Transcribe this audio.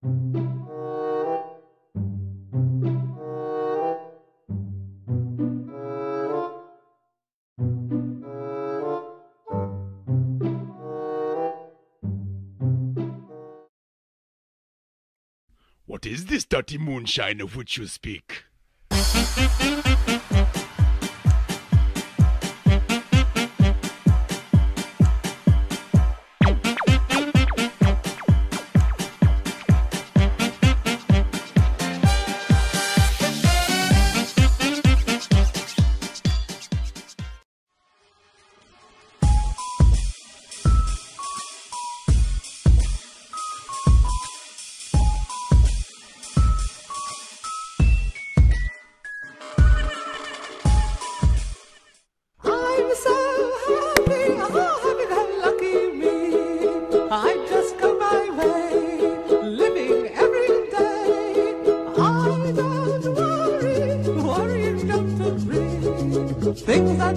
What is this dirty moonshine of which you speak? Worry, worrying don't agree. Things that